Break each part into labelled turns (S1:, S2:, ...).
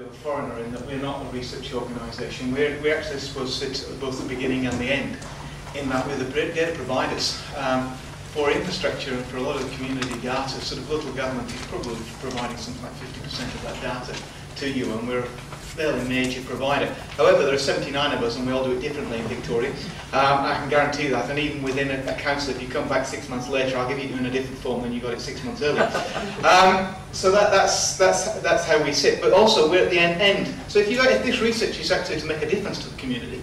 S1: a foreigner in that we're not a research organisation. We actually suppose sit at both the beginning and the end in that we're the data providers um, for infrastructure and for a lot of community data. Sort of local government is probably providing something like 50% of that data to you and we're fairly major provider. However, there are 79 of us and we all do it differently in Victoria. Um, I can guarantee that. And even within a, a, council, if you come back six months later, I'll give it you in a different form than you got it six months earlier. um, so that, that's, that's, that's how we sit. But also, we're at the end. end. So if, you, if this research is actually to make a difference to the community,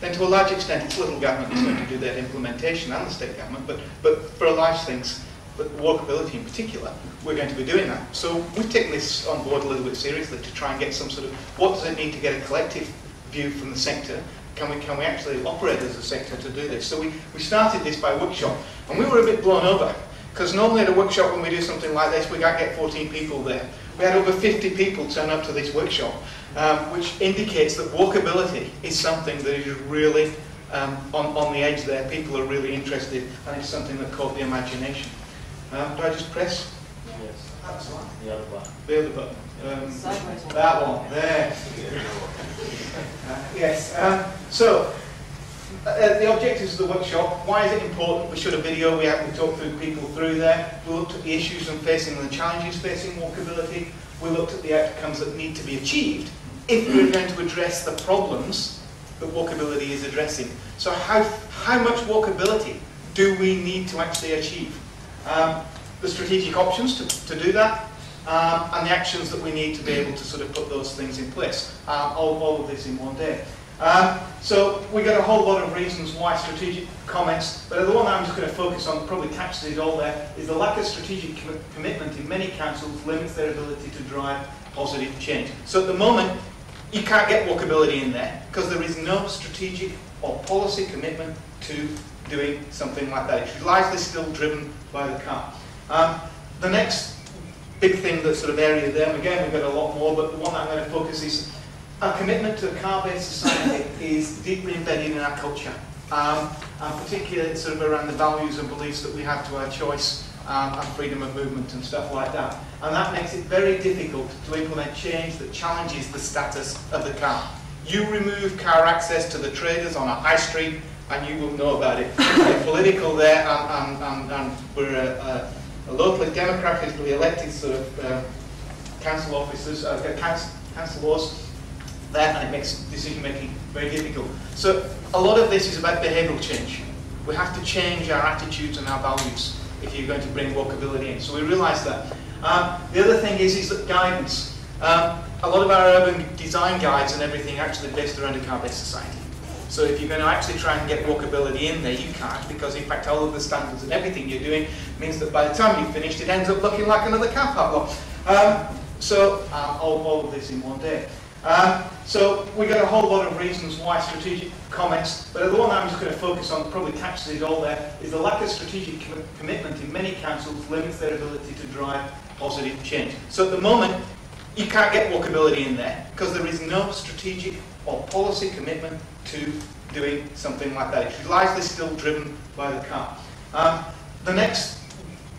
S1: then to a large extent it's local government that's going to do that implementation and the state government. But, but for a large things, but walkability in particular, we're going to be doing that. So we've taken this on board a little bit seriously to try and get some sort of, what does it need to get a collective view from the sector? Can we, can we actually operate as a sector to do this? So we, we started this by workshop, and we were a bit blown over, because normally at a workshop when we do something like this, we can't get 14 people there. We had over 50 people turn up to this workshop, um, which indicates that walkability is something that is really um, on, on the edge there. People are really interested, and it's something that caught the imagination. Um, do I just press?
S2: Yes.
S1: That's one.
S2: The other button.
S1: The other button. Um, that one. There. uh, yes. Um, so, uh, the objectives of the workshop. Why is it important? We showed a video. We have to talk through people through there. We looked at the issues and facing and the challenges facing walkability. We looked at the outcomes that need to be achieved if we're going to address the problems that walkability is addressing. So how, how much walkability do we need to actually achieve? Um, the strategic options to, to do that, um, and the actions that we need to be able to sort of put those things in place. Um, all, all of this in one day. Um, so we got a whole lot of reasons why strategic comments, but the one I'm just going to focus on probably captures it all there, is the lack of strategic com commitment in many councils limits their ability to drive positive change. So at the moment, you can't get walkability in there because there is no strategic or policy commitment to doing something like that. It's largely still driven by the car. Um, the next big thing, that sort of area there, and again we've got a lot more, but the one I'm going to focus is our commitment to a car-based society is deeply embedded in our culture, um, and particularly sort of around the values and beliefs that we have to our choice um, and freedom of movement and stuff like that. And that makes it very difficult to implement change that challenges the status of the car. You remove car access to the traders on a high street and you will know about it. Political there, and, and, and, and we're a, a, a, locally democratically elected sort of uh, council officers, uh, council, councillors there, and it makes decision making very difficult. So a lot of this is about behavioural change. We have to change our attitudes and our values if you're going to bring walkability in. So we realise that. Um, the other thing is, is that guidance. Um, a lot of our urban design guides and everything actually based around a car-based society. So if you're going to actually try and get walkability in there, you can't because in fact all of the standards and everything you're doing means that by the time you've finished it ends up looking like another car park lot. Um, so uh, all, all of this in one day. Um, so we got a whole lot of reasons why strategic comments, but the one I'm just going to focus on probably captures it all there, is the lack of strategic com commitment in many councils limits their ability to drive positive change. So at the moment, you can't get walkability in there because there is no strategic or policy commitment to doing something like that. It's largely still driven by the car. Um, the next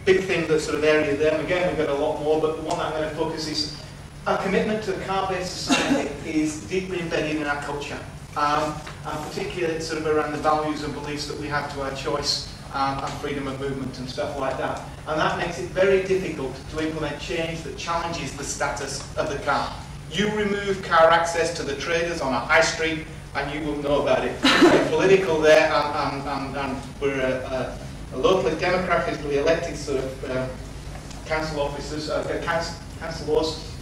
S1: big thing, that sort of area there, again we've got a lot more, but the one I'm going to focus is our commitment to a car-based society is deeply embedded in our culture, um, and particularly sort of around the values and beliefs that we have to our choice um, and freedom of movement and stuff like that. And that makes it very difficult to implement change that challenges the status of the car. You remove car access to the traders on a high street and you will know about it. We're political there and, and, and, and we're a, a, a, locally democratically elected sort of uh, council officers, uh, council, councillors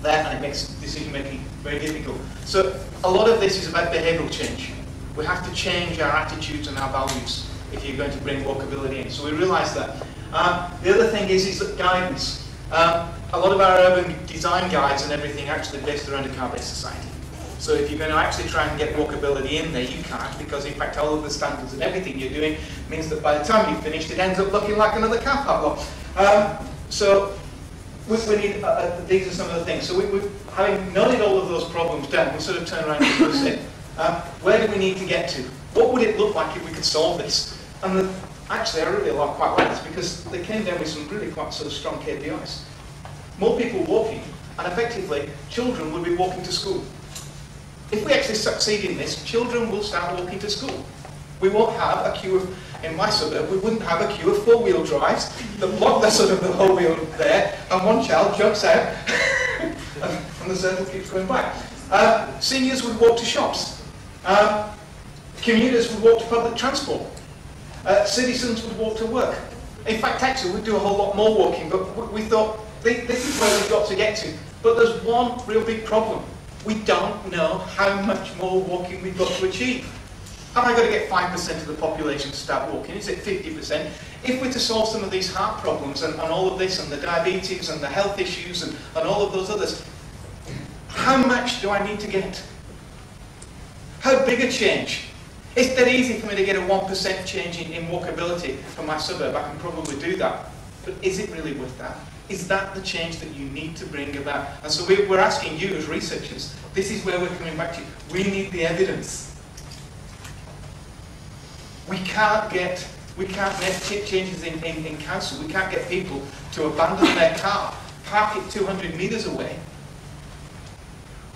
S1: there and it makes decision making very difficult. So a lot of this is about behavioural change. We have to change our attitudes and our values if you're going to bring walkability in. So we realise that. Um, the other thing is, is that guidance. Um, a lot of our urban design guides and everything actually based around a car-based society. So if you're going to actually try and get walkability in there, you can't because in fact all of the standards and everything you're doing means that by the time you've finished it ends up looking like another car park lot. Um, so we, we need, uh, uh, these are some of the things. So we, we, having noted all of those problems down, we sort of turn around and say, um, where do we need to get to? What would it look like if we could solve this? And the, actually I really like quite like this because they came down with some really quite sort of strong KPIs more people walking and effectively children would be walking to school. If we actually succeed in this, children will start walking to school. We won't have a queue of, in my suburb, we wouldn't have a queue of four-wheel drives that block the sort of the whole wheel there, and one child jumps out, and the circle keeps going back. Uh, seniors would walk to shops. Uh, commuters would walk to public transport. Uh, citizens would walk to work. In fact, actually, we'd do a whole lot more walking, but we thought, this is where we've got to get to. But there's one real big problem. We don't know how much more walking we've got to achieve. Have I got to get 5% of the population to start walking? Is it 50%? If we're to solve some of these heart problems and, and all of this and the diabetes and the health issues and, and all of those others, how much do I need to get? How big a change? It's dead easy for me to get a 1% change in, in walkability for my suburb. I can probably do that. But is it really worth that? Is that the change that you need to bring about? And so we're asking you as researchers, this is where we're coming back to. you. We need the evidence. We can't get we can't make changes in, in, in council. We can't get people to abandon their car, park it 200 metres away,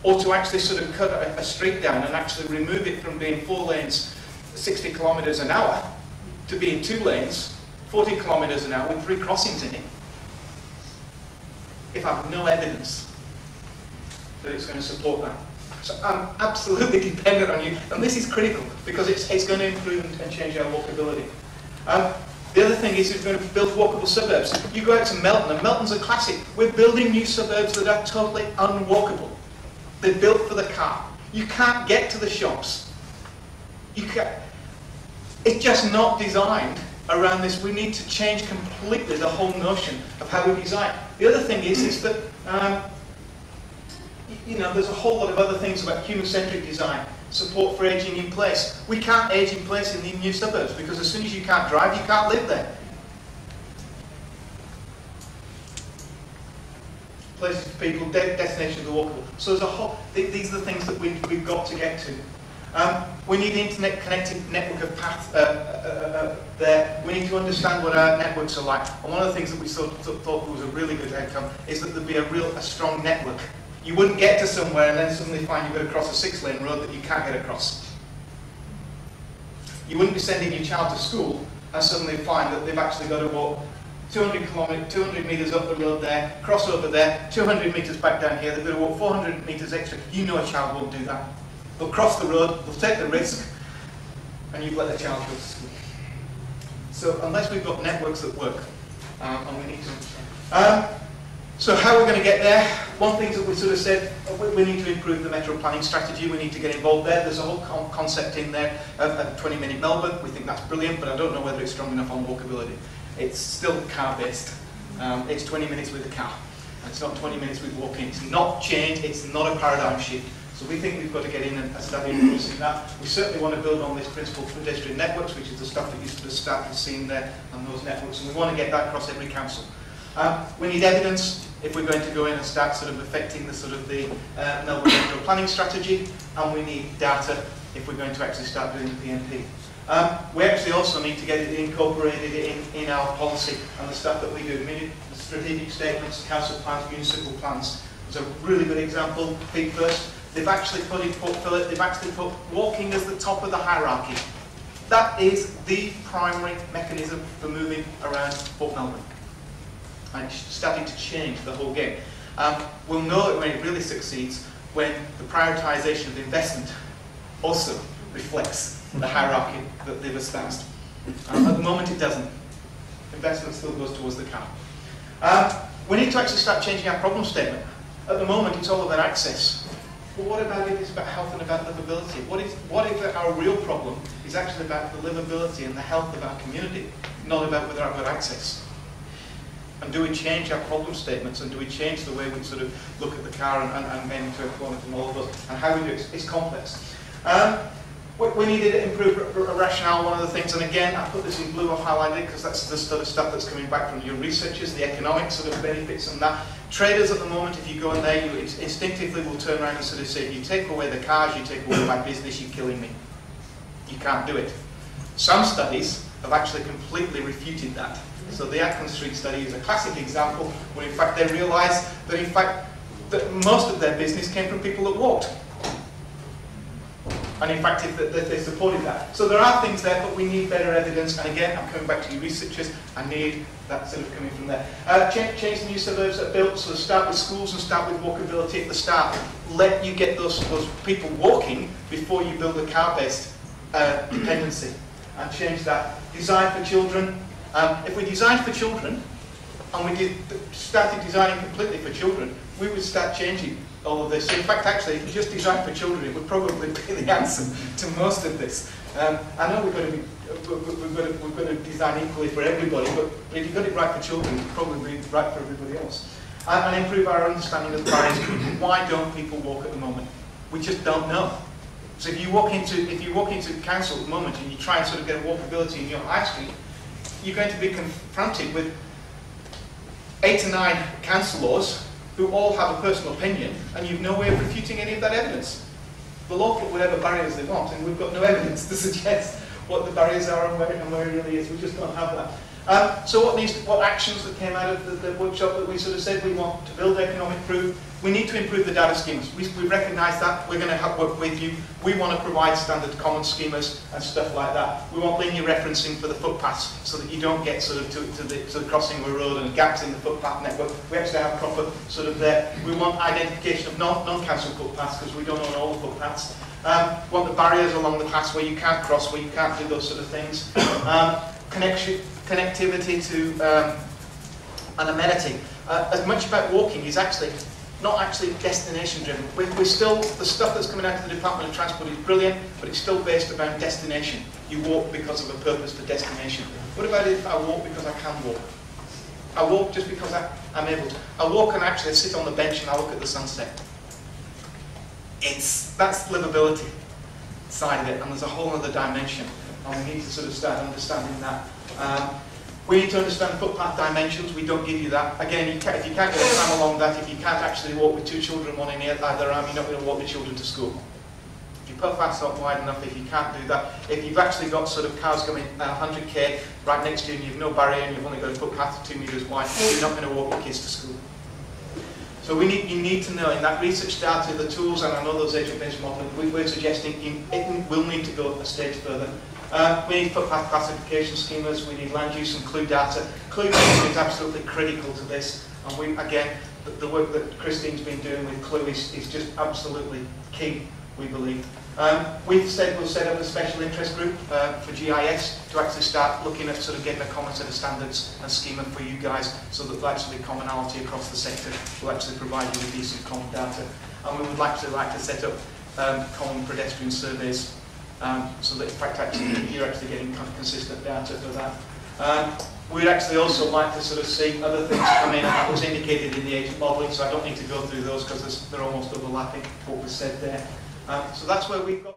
S1: or to actually sort of cut a, a street down and actually remove it from being four lanes, 60 kilometres an hour, to being two lanes, 40 kilometres an hour with three crossings in it, if I have no evidence that it's going to support that. So I'm absolutely dependent on you, and this is critical because it's, it's going to improve and change our walkability. Um, the other thing is we're going to build walkable suburbs. You go out to Melton, and Melton's a classic. We're building new suburbs that are totally unwalkable. They're built for the car. You can't get to the shops. You can't. It's just not designed around this. We need to change completely the whole notion of how we design. The other thing is, is that um, you know, there's a whole lot of other things about human-centric design. Support for aging in place. We can't age in place in the new suburbs because as soon as you can't drive, you can't live there. Places for people, de destinations are walkable. So there's a whole, th these are the things that we, we've got to get to. Um, we need an internet-connected network of paths uh, uh, uh, there. We need to understand what our networks are like. And one of the things that we sort of thought was a really good outcome is that there'd be a real, a strong network. You wouldn't get to somewhere and then suddenly find you've got to cross a six-lane road that you can't get across. You wouldn't be sending your child to school and suddenly find that they've actually got to walk 200 kilometers, 200 metres up the road there, cross over there, 200 metres back down here, they've got to walk 400 metres extra. You know a child won't do that. They'll cross the road, they'll take the risk, and you've let the child go to school. So unless we've got networks that work, um, and we need to... Um, so how are we going to get there? One thing that we sort of said, uh, we need to improve the metro planning strategy, we need to get involved there. There's a whole concept in there of a 20-minute Melbourne. We think that's brilliant, but I don't know whether it's strong enough on walkability. It's still car-based. Um, it's 20 minutes with a car. It's not 20 minutes with walking. It's not change. It's not a paradigm shift. So we think we've got to get in and start introducing that. We certainly want to build on this principle for district networks, which is the stuff that you sort of started seeing there on those networks. And we want to get that across every council. Um, we need evidence if we're going to go in and start sort of affecting the sort of the uh, Melbourne Metro planning strategy. And we need data if we're going to actually start doing the PMP. Um, we actually also need to get it incorporated in, in our policy and the stuff that we do. Strategic statements, council plans, municipal plans. There's a really good example, Big First. They've actually put it, put, Philip, they've actually put walking as the top of the hierarchy. That is the primary mechanism for moving around Port Melbourne. And it's starting to change the whole game. Um, we'll know it when it really succeeds when the prioritisation of investment also reflects the hierarchy that they've espoused. Um, at the moment it doesn't. Investment still goes towards the car. Um, we need to actually start changing our problem statement. At the moment it's all about access. But what about it is about health and about livability? What, is, what if our real problem is actually about the livability and the health of our community, not about whether I've got access? And do we change our problem statements and do we change the way we sort of look at the car and, and, and men into employment and all of those and how we do it? It's complex. Um, we needed to improve a rationale, one of the things, and again, I put this in blue, I've highlighted because that's the sort of stuff that's coming back from your researchers, the economic sort of benefits and that. Traders at the moment, if you go in there, you instinctively will turn around and sort of say, you take away the cars, you take away my business, you're killing me. You can't do it. Some studies have actually completely refuted that. So the Acland Street study is a classic example where in fact they realised that in fact that most of their business came from people that walked. And in fact, if they supported that. So there are things there, but we need better evidence. And again, I'm coming back to you researchers. I need that sort of coming from there. Uh, change, change the new suburbs that are built. So start with schools and start with walkability at the start. Let you get those, those people walking before you build a car-based uh, dependency. And change that. Design for children. Um, if we design for children, and we did, started designing completely for children, we would start changing all of this. In fact, actually, just design for children, it would probably be the answer to most of this. Um, I know we're going to be we're going to, we're going to design equally for everybody, but, if you got it right for children, it probably be right for everybody else. And, and improve our understanding of the barriers. Why don't people walk at the moment? We just don't know. So if you walk into if you walk into council at the moment and you try and sort of get a walkability in your high street, you're going to be confronted with eight or nine councillors who all have a personal opinion, and you've no way of refuting any of that evidence. The law put whatever barriers they want, and we've got no evidence to suggest what the barriers are and where, and where it really is. We just don't have that. Um, so what, needs, what actions that came out of the, the, workshop that we sort of said we want to build economic proof, we need to improve the data schemes. We, we recognise that. We're going to work with you. We want to provide standard common schemas and stuff like that. We want linear referencing for the footpaths so that you don't get sort of to, to, the, to the crossing of a road and gaps in the footpath network. We actually have proper sort of there. We want identification of non-council non footpaths because we don't own all the footpaths. Um, want the barriers along the paths where you can't cross, where you can't do those sort of things. Um, connection, connectivity to um, an amenity. Uh, as much about walking is actually not actually destination driven. We're, we're, still, the stuff that's coming out of the Department of Transport is brilliant, but it's still based around destination. You walk because of a purpose for destination. What about if I walk because I can walk? I walk just because I, I'm able to. I walk and actually sit on the bench and I look at the sunset. It's, that's livability side of it, and there's a whole other dimension, and we need to sort of start understanding that. Um, we need to understand footpath dimensions. We don't give you that. Again, you if you can't get a tram along that, if you can't actually walk with two children, one in either arm, you're not going to walk the children to school. If your footpath's not wide enough, if you can't do that, if you've actually got sort of cars coming uh, 100k right next to you and you've no barrier and you've only got a footpath two metres wide, you're not going to walk your kids to school. So we need, you need to know in that research data, the tools, and I know those age-based we, we're suggesting it will need to go a stage further. Uh, we need footpath classification schemas, we need land use and CLUE data. CLUE data is absolutely critical to this, and we, again, the, the work that Christine's been doing with CLUE is, is just absolutely key, we believe. Um, we've said we'll set up a special interest group uh, for GIS to actually start looking at sort of getting a common set of standards and schema for you guys so that actually commonality across the sector will actually provide you with decent common data. And we would like to like to set up um, common pedestrian surveys um, so that in fact actually you're actually getting kind of consistent data for that. Um, we'd actually also like to sort of see other things come in, and that was indicated in the agent modelling, so I don't need to go through those because they're almost overlapping what was said there. Um, so that's where we've got.